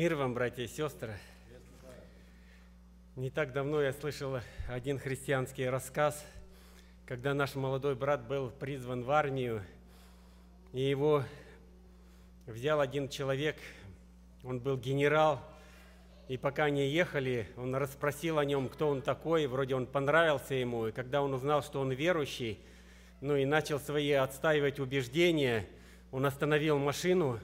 Мир вам, братья и сестры. Не так давно я слышал один христианский рассказ, когда наш молодой брат был призван в армию, и его взял один человек, он был генерал, и пока они ехали, он расспросил о нем, кто он такой, вроде он понравился ему, и когда он узнал, что он верующий, ну и начал свои отстаивать убеждения, он остановил машину,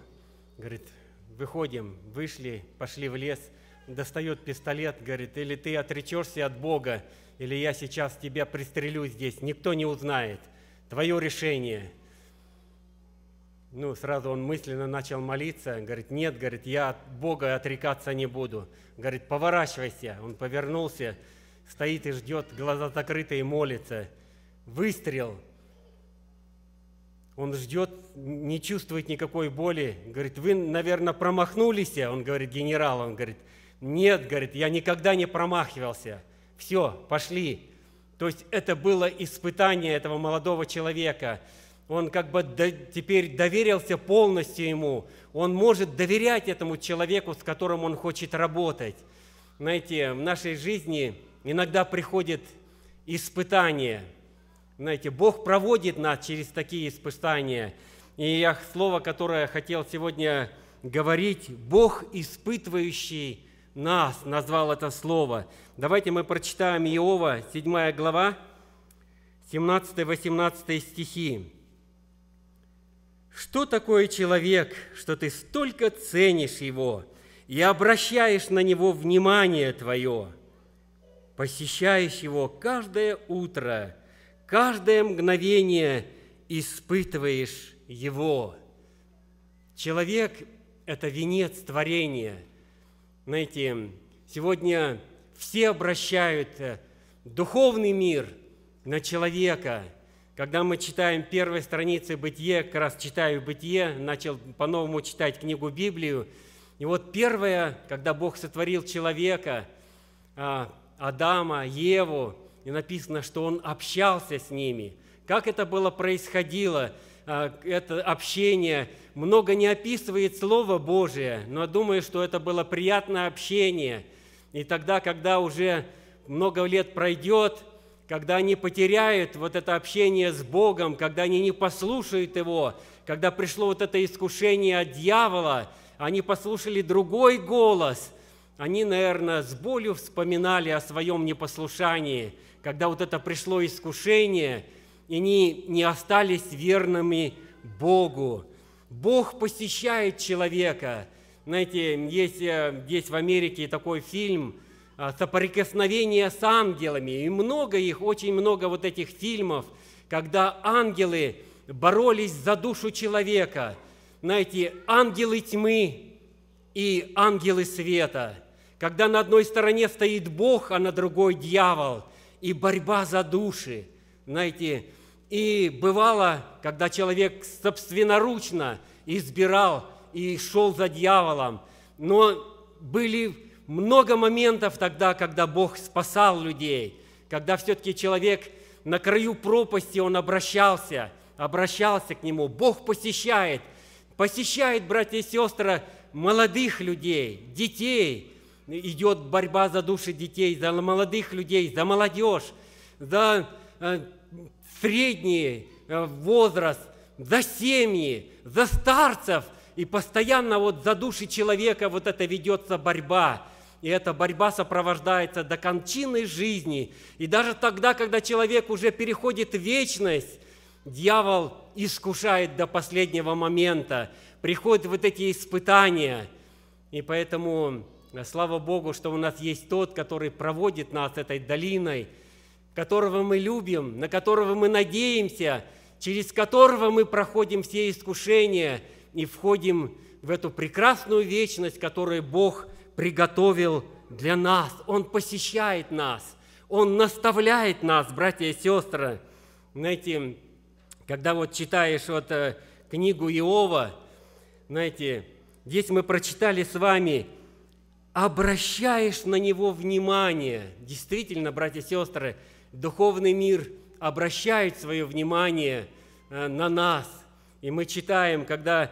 говорит, выходим, вышли, пошли в лес, достает пистолет, говорит, или ты отречешься от Бога, или я сейчас тебя пристрелю здесь, никто не узнает. Твое решение. Ну, сразу он мысленно начал молиться, говорит, нет, говорит, я от Бога отрекаться не буду. Говорит, поворачивайся. Он повернулся, стоит и ждет, глаза закрыты и молится. Выстрел – он ждет, не чувствует никакой боли. Говорит, вы, наверное, промахнулись? Он говорит, генерал, он говорит, нет, говорит, я никогда не промахивался. Все, пошли. То есть это было испытание этого молодого человека. Он как бы до, теперь доверился полностью ему. Он может доверять этому человеку, с которым он хочет работать. Знаете, в нашей жизни иногда приходит испытание – знаете, Бог проводит нас через такие испытания. И я слово, которое хотел сегодня говорить, Бог, испытывающий нас, назвал это слово. Давайте мы прочитаем Иова, 7 глава, 17-18 стихи. Что такое человек, что ты столько ценишь его и обращаешь на него внимание твое, посещаешь его каждое утро – каждое мгновение испытываешь Его. Человек – это венец творения. Знаете, сегодня все обращают э, духовный мир на человека. Когда мы читаем первые страницы Бытия, как раз читаю Бытие, начал по-новому читать книгу Библию, и вот первое, когда Бог сотворил человека, а, Адама, Еву, и написано, что он общался с ними. Как это было происходило, а, это общение, много не описывает Слово Божие, но думаю, что это было приятное общение. И тогда, когда уже много лет пройдет, когда они потеряют вот это общение с Богом, когда они не послушают Его, когда пришло вот это искушение от дьявола, они послушали другой голос, они, наверное, с болью вспоминали о своем непослушании – когда вот это пришло искушение, и они не остались верными Богу. Бог посещает человека. Знаете, есть, э, есть в Америке такой фильм э, «Соприкосновение с ангелами». И много их, очень много вот этих фильмов, когда ангелы боролись за душу человека. Знаете, ангелы тьмы и ангелы света. Когда на одной стороне стоит Бог, а на другой дьявол – и борьба за души. Знаете, и бывало, когда человек собственноручно избирал и шел за дьяволом, но были много моментов тогда, когда Бог спасал людей, когда все-таки человек на краю пропасти, он обращался, обращался к Нему. Бог посещает, посещает, братья и сестры, молодых людей, детей, идет борьба за души детей, за молодых людей, за молодежь, за э, средний э, возраст, за семьи, за старцев. И постоянно вот за души человека вот это ведется борьба. И эта борьба сопровождается до кончины жизни. И даже тогда, когда человек уже переходит в вечность, дьявол искушает до последнего момента. Приходят вот эти испытания. И поэтому Слава Богу, что у нас есть тот, который проводит нас этой долиной, которого мы любим, на которого мы надеемся, через которого мы проходим все искушения и входим в эту прекрасную вечность, которую Бог приготовил для нас. Он посещает нас, Он наставляет нас, братья и сестры. Знаете, когда вот читаешь вот э, книгу Иова, знаете, здесь мы прочитали с вами – обращаешь на него внимание. Действительно, братья и сестры, духовный мир обращает свое внимание э, на нас. И мы читаем, когда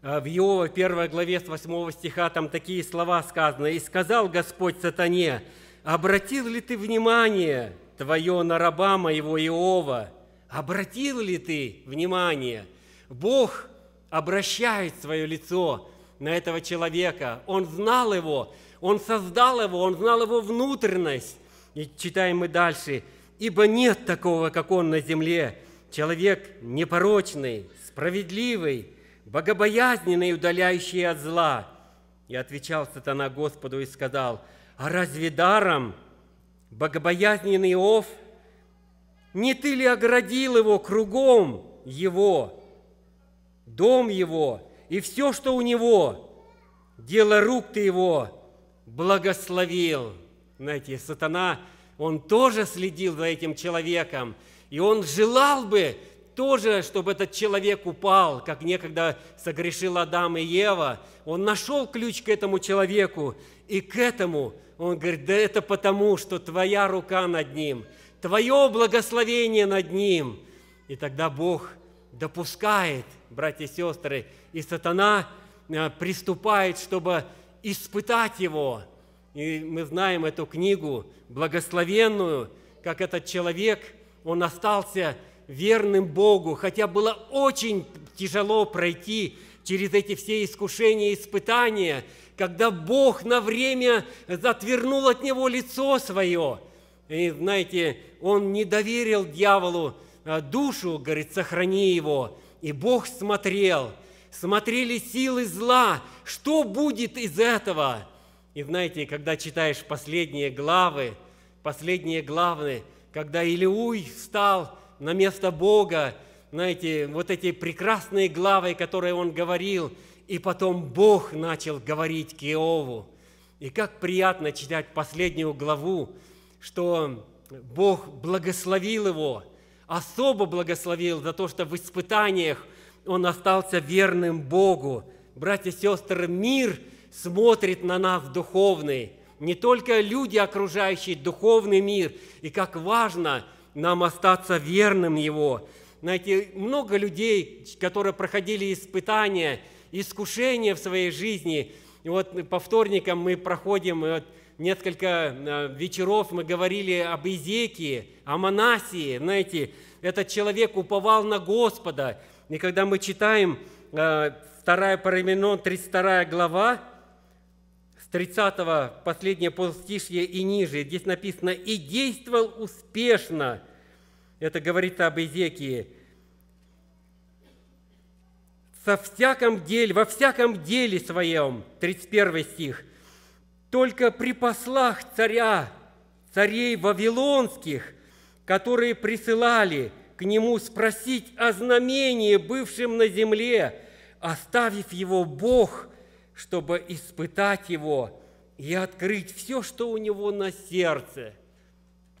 а, в Иова 1 главе с 8 стиха там такие слова сказаны. «И сказал Господь сатане, обратил ли ты внимание твое на раба моего Иова? Обратил ли ты внимание? Бог обращает свое лицо на этого человека. Он знал его, он создал его, он знал его внутренность. И читаем мы дальше. «Ибо нет такого, как он на земле, человек непорочный, справедливый, богобоязненный, удаляющий от зла. И отвечал сатана Господу и сказал, а разве даром богобоязненный Иов, не ты ли оградил его кругом его, дом его и все, что у него, дело рук ты его благословил. Знаете, сатана, он тоже следил за этим человеком, и он желал бы, тоже, чтобы этот человек упал, как некогда согрешил Адам и Ева. Он нашел ключ к этому человеку, и к этому он говорит, да это потому, что твоя рука над ним, твое благословение над ним. И тогда Бог допускает, братья и сестры, и сатана э, приступает, чтобы испытать его. И мы знаем эту книгу благословенную, как этот человек, он остался верным Богу, хотя было очень тяжело пройти через эти все искушения и испытания, когда Бог на время затвернул от него лицо свое. И знаете, он не доверил дьяволу душу, говорит, сохрани его. И Бог смотрел, смотрели силы зла, что будет из этого. И знаете, когда читаешь последние главы, последние главы, когда Илиуй встал на место Бога, знаете, вот эти прекрасные главы, которые он говорил, и потом Бог начал говорить к. И как приятно читать последнюю главу, что Бог благословил его, особо благословил за то, что в испытаниях он остался верным Богу. Братья и сестры, мир смотрит на нас духовный, не только люди, окружающие духовный мир, и как важно – нам остаться верным Его. Знаете, много людей, которые проходили испытания, искушения в своей жизни. И вот по вторникам мы проходим вот несколько э, вечеров, мы говорили об Изекии, о Манасии. Знаете, этот человек уповал на Господа. И когда мы читаем 2 э, Параменон, 32 глава, 30 последнее полстишье и ниже, здесь написано «И действовал успешно». Это говорит об Изекии. «Со всяком деле, во всяком деле своем», 31 стих, «только при послах царя, царей вавилонских, которые присылали к нему спросить о знамении, бывшем на земле, оставив его Бог – чтобы испытать его и открыть все, что у него на сердце.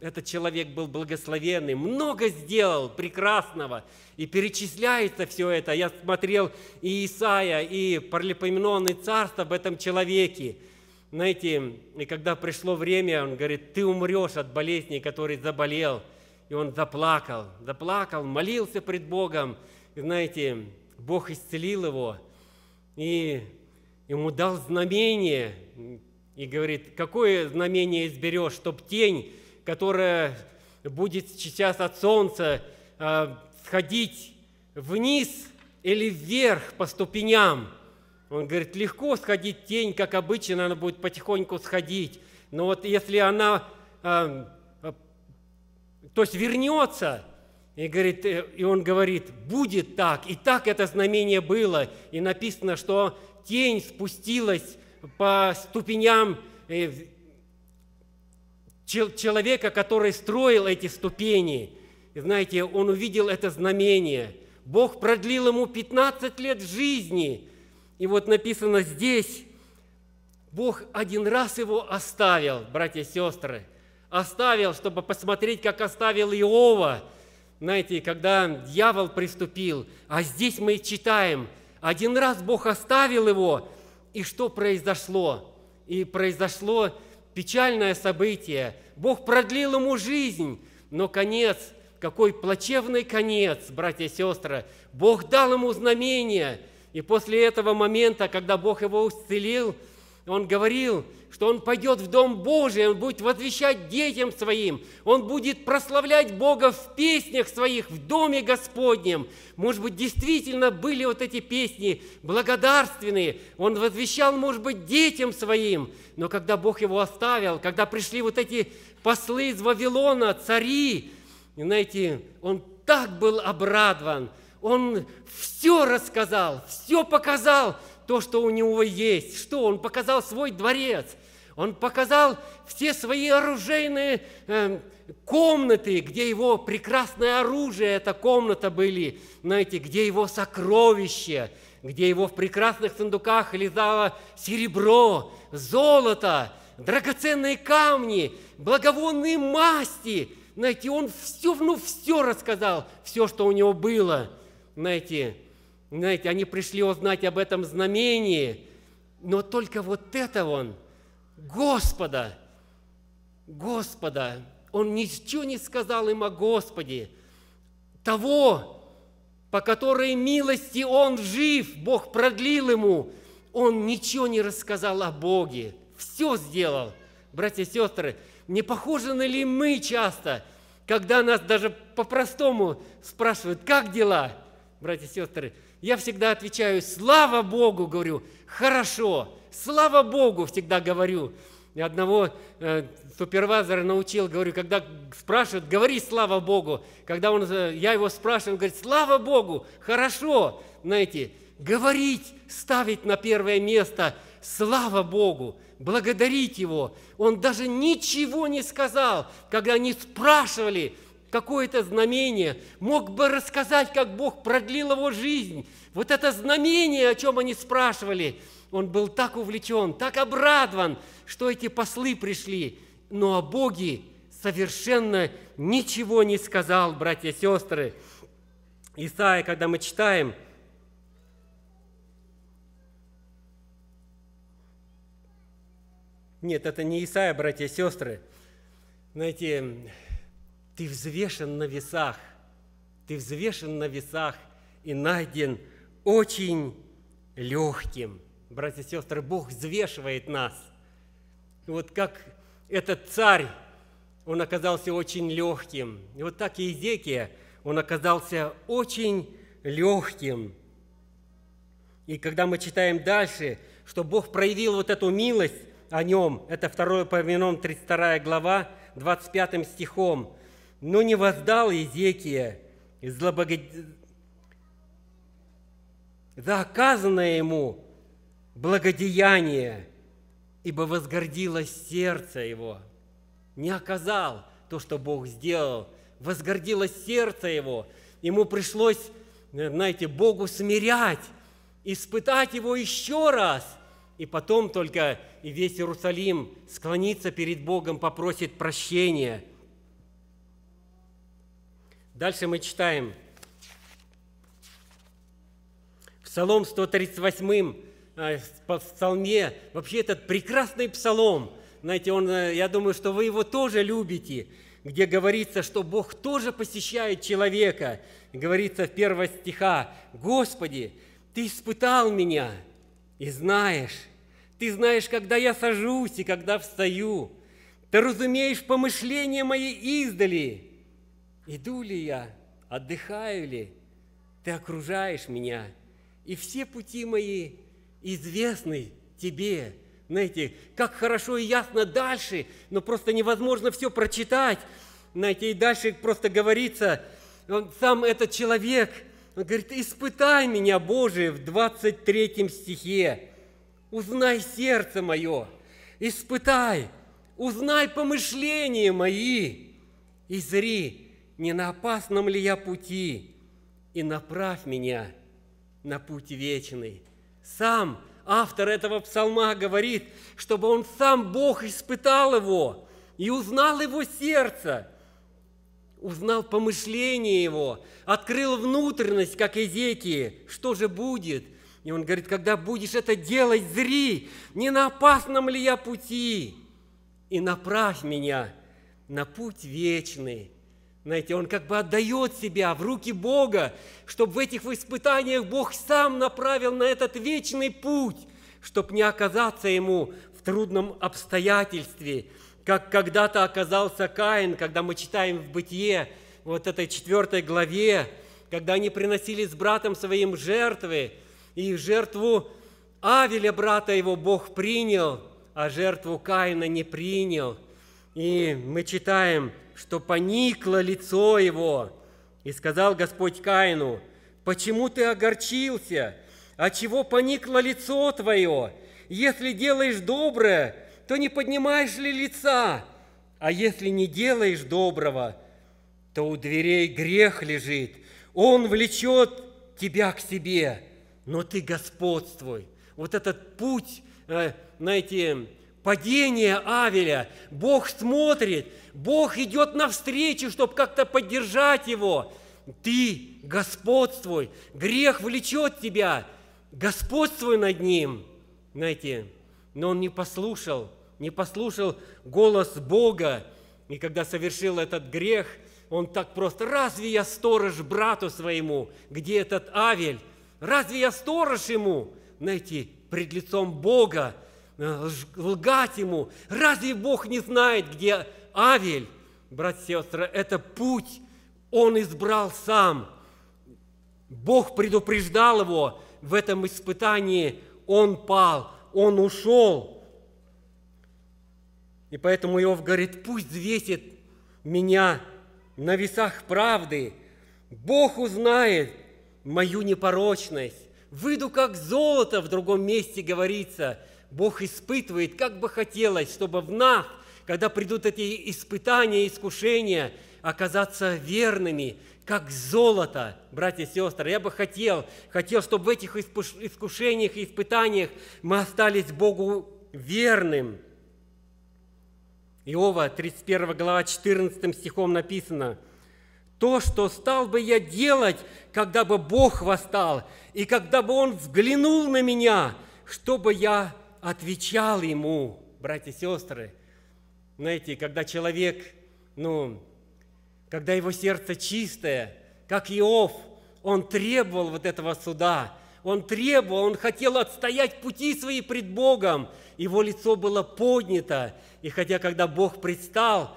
Этот человек был благословенный, много сделал прекрасного, и перечисляется все это. Я смотрел и Исаия, и Паралипоменон, и царство об этом человеке. Знаете, и когда пришло время, он говорит, ты умрешь от болезни, который заболел. И он заплакал, заплакал, молился пред Богом. И знаете, Бог исцелил его. И ему дал знамение и говорит, какое знамение изберешь, чтоб тень, которая будет сейчас от солнца а, сходить вниз или вверх по ступеням. Он говорит, легко сходить тень, как обычно, она будет потихоньку сходить. Но вот если она, а, а, то есть вернется, и, говорит, э, и он говорит, будет так, и так это знамение было. И написано, что тень спустилась по ступеням э, человека, который строил эти ступени. И знаете, он увидел это знамение. Бог продлил ему 15 лет жизни. И вот написано здесь, Бог один раз его оставил, братья и сестры, оставил, чтобы посмотреть, как оставил Иова, знаете, когда дьявол приступил. А здесь мы читаем – один раз Бог оставил его, и что произошло? И произошло печальное событие. Бог продлил ему жизнь, но конец, какой плачевный конец, братья и сестры. Бог дал ему знамение, И после этого момента, когда Бог его исцелил, он говорил, что он пойдет в Дом Божий, он будет возвещать детям своим, он будет прославлять Бога в песнях своих, в Доме Господнем. Может быть, действительно были вот эти песни благодарственные, он возвещал, может быть, детям своим. Но когда Бог его оставил, когда пришли вот эти послы из Вавилона, цари, знаете, он так был обрадован, он все рассказал, все показал, то, что у него есть. Что? Он показал свой дворец. Он показал все свои оружейные э, комнаты, где его прекрасное оружие, эта комната были, знаете, где его сокровища, где его в прекрасных сундуках лежало серебро, золото, драгоценные камни, благовонные масти. Знаете, он все, ну, все рассказал, все, что у него было. Знаете, знаете, они пришли узнать об этом знамении, но только вот это он, Господа, Господа, он ничего не сказал им о Господе, того, по которой милости он жив, Бог продлил ему, он ничего не рассказал о Боге, все сделал. Братья и сестры, не похожи ли мы часто, когда нас даже по-простому спрашивают, как дела, братья и сестры, я всегда отвечаю, слава Богу, говорю, хорошо, слава Богу, всегда говорю. И одного э, супервайзера научил, говорю, когда спрашивают, говори слава Богу. Когда он, э, я его спрашиваю, он говорит, слава Богу, хорошо, знаете, говорить, ставить на первое место, слава Богу, благодарить Его. Он даже ничего не сказал, когда они спрашивали, какое-то знамение, мог бы рассказать, как Бог продлил его жизнь. Вот это знамение, о чем они спрашивали, он был так увлечен, так обрадован, что эти послы пришли. Но о Боге совершенно ничего не сказал, братья и сестры. Исаия, когда мы читаем, Нет, это не Исаия, братья и сестры. Знаете, ты взвешен на весах, ты взвешен на весах и найден очень легким. Братья и сестры, Бог взвешивает нас. Вот как этот царь, он оказался очень легким. И вот так и Иезекия, он оказался очень легким. И когда мы читаем дальше, что Бог проявил вот эту милость о нем, это 2 Повинон, 32 глава, 25 стихом, но не воздал Иезекия злобогод... за оказанное ему благодеяние, ибо возгордилось сердце его. Не оказал то, что Бог сделал, возгордилось сердце его. Ему пришлось, знаете, Богу смирять, испытать его еще раз, и потом только и весь Иерусалим склонится перед Богом, попросит прощения – Дальше мы читаем. Псалом 138, э, в псалме, вообще этот прекрасный псалом, знаете, он, э, я думаю, что вы его тоже любите, где говорится, что Бог тоже посещает человека. Говорится в первого стиха, «Господи, Ты испытал меня и знаешь, Ты знаешь, когда я сажусь и когда встаю, Ты разумеешь помышления мои издали, Иду ли я, отдыхаю ли, ты окружаешь меня, и все пути мои известны тебе. Знаете, как хорошо и ясно дальше, но просто невозможно все прочитать. Знаете, и дальше просто говорится, он, сам этот человек, он говорит, испытай меня, Боже, в 23 стихе, узнай сердце мое, испытай, узнай помышления мои, и зри, не на опасном ли я пути, и направь меня на путь вечный. Сам автор этого псалма говорит, чтобы он сам, Бог, испытал его и узнал его сердце, узнал помышление его, открыл внутренность, как Изекии, что же будет. И он говорит, когда будешь это делать, зри, не на опасном ли я пути, и направь меня на путь вечный, Знаете, он как бы отдает себя в руки Бога, чтобы в этих испытаниях Бог сам направил на этот вечный путь, чтобы не оказаться ему в трудном обстоятельстве, как когда-то оказался Каин, когда мы читаем в Бытие, вот этой четвертой главе, когда они приносили с братом своим жертвы, и жертву Авеля, брата его, Бог принял, а жертву Каина не принял. И мы читаем, что поникло лицо его, и сказал Господь Каину, «Почему ты огорчился? А чего поникло лицо твое? Если делаешь доброе, то не поднимаешь ли лица? А если не делаешь доброго, то у дверей грех лежит. Он влечет тебя к себе, но ты господствуй. Вот этот путь, э, знаете, падения Авеля, Бог смотрит, Бог идет навстречу, чтобы как-то поддержать его. Ты господствуй, грех влечет тебя, господствуй над ним. Знаете, но он не послушал, не послушал голос Бога. И когда совершил этот грех, он так просто, разве я сторож брату своему, где этот Авель? Разве я сторож ему? Знаете, пред лицом Бога, лгать ему. Разве Бог не знает, где Авель? Братья и сестры, это путь он избрал сам. Бог предупреждал его в этом испытании, он пал, он ушел. И поэтому Иов говорит, пусть взвесит меня на весах правды. Бог узнает мою непорочность. Выйду как золото, в другом месте говорится. Бог испытывает, как бы хотелось, чтобы в нас, когда придут эти испытания, искушения, оказаться верными, как золото, братья и сестры. Я бы хотел, хотел, чтобы в этих искушениях и испытаниях мы остались Богу верным. Иова, 31 глава, 14 стихом написано, «То, что стал бы я делать, когда бы Бог восстал, и когда бы Он взглянул на меня, чтобы я отвечал Ему». Братья и сестры, знаете, когда человек, ну, когда его сердце чистое, как Иов, он требовал вот этого суда, он требовал, он хотел отстоять пути свои пред Богом, его лицо было поднято, и хотя, когда Бог предстал,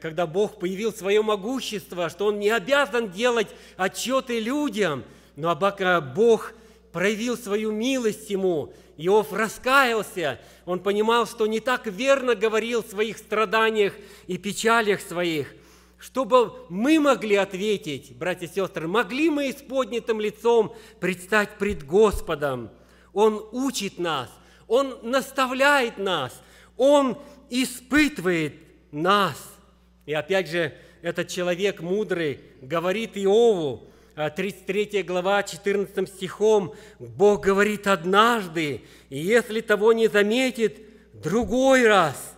когда Бог появил свое могущество, что Он не обязан делать отчеты людям, но Бог проявил свою милость ему, Иов раскаялся, он понимал, что не так верно говорил в своих страданиях и печалях своих, чтобы мы могли ответить, братья и сестры, могли мы с поднятым лицом предстать пред Господом. Он учит нас, Он наставляет нас, Он испытывает нас. И опять же, этот человек мудрый говорит Иову, 33 а, глава, 14 стихом, Бог говорит однажды, и если того не заметит, другой раз,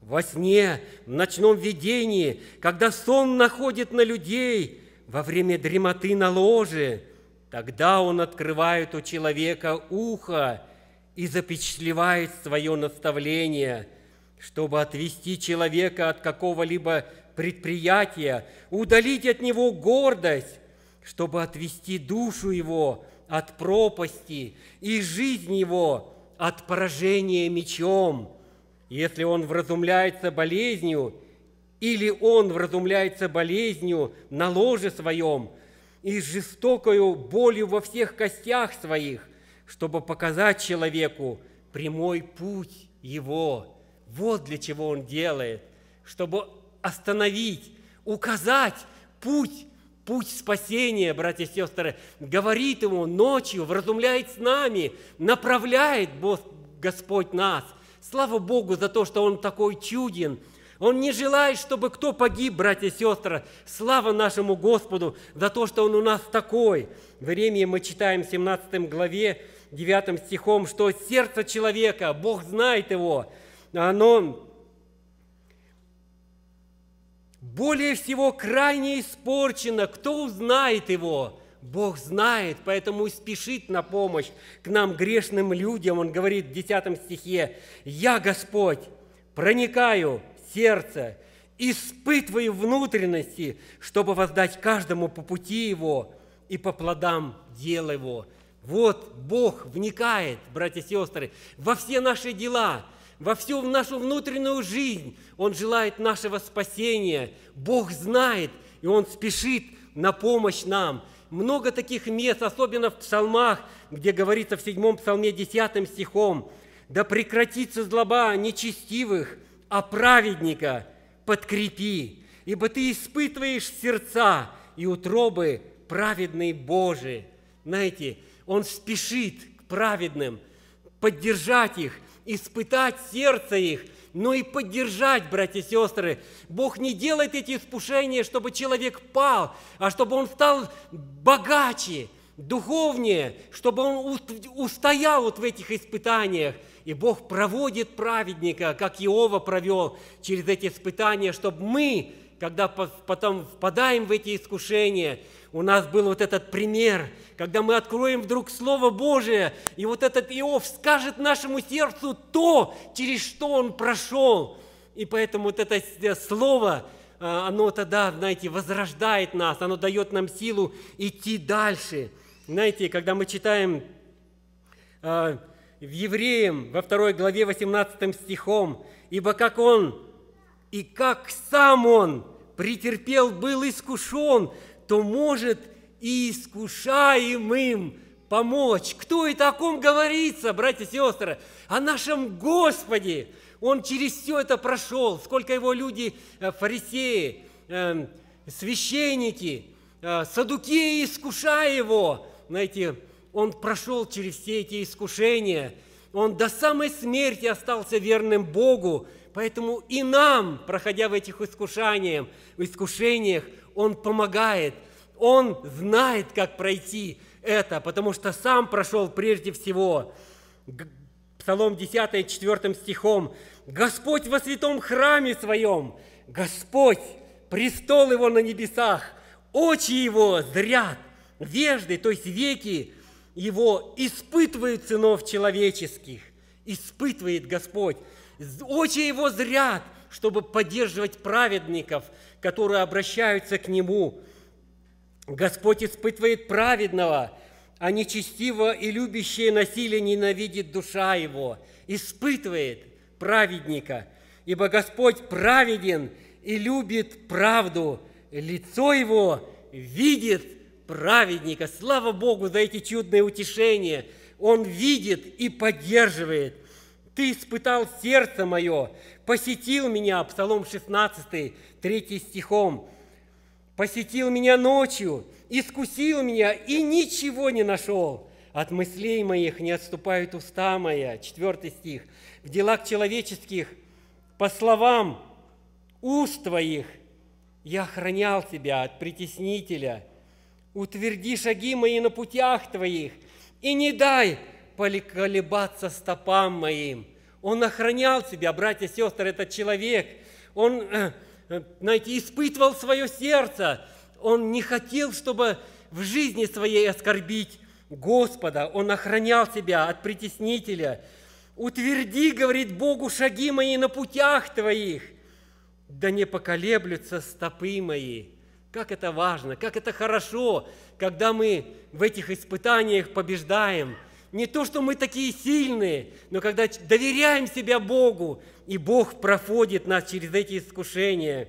во сне, в ночном видении, когда сон находит на людей, во время дремоты на ложе, тогда он открывает у человека ухо и запечатлевает свое наставление – чтобы отвести человека от какого-либо предприятия, удалить от него гордость, чтобы отвести душу его от пропасти и жизнь его от поражения мечом. Если он вразумляется болезнью, или он вразумляется болезнью на ложе своем и с жестокою болью во всех костях своих, чтобы показать человеку прямой путь его – вот для чего Он делает, чтобы остановить, указать путь, путь спасения, братья и сестры, говорит ему ночью, вразумляет с нами, направляет Господь нас. Слава Богу за то, что Он такой чуден. Он не желает, чтобы кто погиб, братья и сестры. Слава нашему Господу за то, что Он у нас такой. В Риме мы читаем в 17 главе, 9 стихом, что сердце человека, Бог знает его, оно более всего крайне испорчено. Кто узнает его? Бог знает, поэтому и спешит на помощь к нам, грешным людям. Он говорит в 10 стихе, «Я, Господь, проникаю в сердце испытываю внутренности, чтобы воздать каждому по пути его и по плодам дела его». Вот Бог вникает, братья и сестры, во все наши дела, во всю нашу внутреннюю жизнь. Он желает нашего спасения. Бог знает, и Он спешит на помощь нам. Много таких мест, особенно в псалмах, где говорится в седьмом псалме 10 стихом, «Да прекратится злоба нечестивых, а праведника подкрепи, ибо ты испытываешь сердца и утробы праведные Божии». Знаете, Он спешит к праведным, поддержать их, испытать сердце их – но и поддержать, братья и сестры. Бог не делает эти искушения, чтобы человек пал, а чтобы он стал богаче, духовнее, чтобы он устоял вот в этих испытаниях. И Бог проводит праведника, как Иова провел через эти испытания, чтобы мы, когда потом впадаем в эти искушения, у нас был вот этот пример, когда мы откроем вдруг Слово Божие, и вот этот Иов скажет нашему сердцу то, через что он прошел. И поэтому вот это Слово, а, оно тогда, знаете, возрождает нас, оно дает нам силу идти дальше. Знаете, когда мы читаем а, в Евреям во второй главе 18 стихом, «Ибо как он и как сам он претерпел, был искушен, то может и искушаемым помочь. Кто и о ком говорится, братья и сестры? О нашем Господе. Он через все это прошел. Сколько его люди, э, фарисеи, э, священники, э, садукеи, искушая его. Знаете, он прошел через все эти искушения. Он до самой смерти остался верным Богу. Поэтому и нам, проходя в этих искушениях, в искушениях, Он помогает. Он знает, как пройти это, потому что сам прошел прежде всего. Псалом 10, 4 стихом. «Господь во святом храме своем, Господь, престол его на небесах, очи его зрят, вежды, то есть веки его испытывают сынов человеческих, испытывает Господь. Очи его зрят, чтобы поддерживать праведников, которые обращаются к Нему. Господь испытывает праведного, а нечестивого и любящее насилие ненавидит душа его, испытывает праведника, ибо Господь праведен и любит правду, лицо его видит праведника. Слава Богу за эти чудные утешения. Он видит и поддерживает. Ты испытал сердце мое, посетил меня, Псалом 16, 3 стихом, посетил меня ночью, искусил меня и ничего не нашел. От мыслей моих не отступают уста моя. Четвертый стих. В делах человеческих, по словам уст твоих, я охранял тебя от притеснителя. Утверди шаги мои на путях твоих, и не дай поколебаться стопам моим. Он охранял себя, братья и сестры, этот человек. Он, э, э, знаете, испытывал свое сердце. Он не хотел, чтобы в жизни своей оскорбить Господа. Он охранял себя от притеснителя. «Утверди, — говорит Богу, — шаги мои на путях твоих, да не поколеблются стопы мои». Как это важно, как это хорошо, когда мы в этих испытаниях побеждаем – не то, что мы такие сильные, но когда доверяем себя Богу, и Бог проходит нас через эти искушения.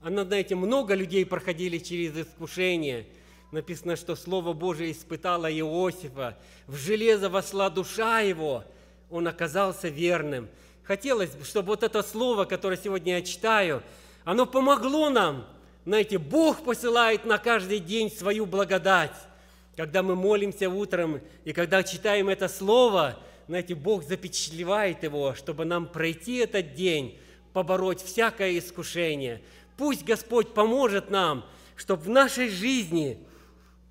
Она, знаете, много людей проходили через искушения. Написано, что Слово Божие испытало Иосифа. В железо вошла душа его. Он оказался верным. Хотелось бы, чтобы вот это слово, которое сегодня я читаю, оно помогло нам. Знаете, Бог посылает на каждый день свою благодать. Когда мы молимся утром и когда читаем это слово, знаете, Бог запечатлевает его, чтобы нам пройти этот день, побороть всякое искушение. Пусть Господь поможет нам, чтобы в нашей жизни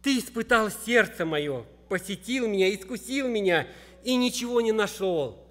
Ты испытал сердце мое, посетил меня, искусил меня и ничего не нашел.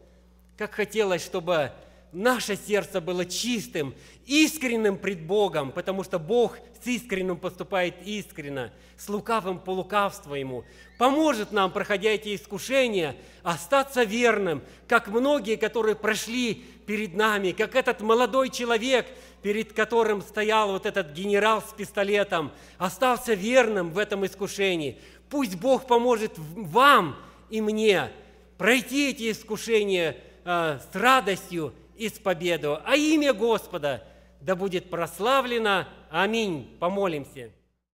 Как хотелось, чтобы, наше сердце было чистым, искренним пред Богом, потому что Бог с искренним поступает искренно, с лукавым по лукавству Ему. Поможет нам, проходя эти искушения, остаться верным, как многие, которые прошли перед нами, как этот молодой человек, перед которым стоял вот этот генерал с пистолетом, остался верным в этом искушении. Пусть Бог поможет вам и мне пройти эти искушения э, с радостью и с победой. А имя Господа да будет прославлено. Аминь. Помолимся.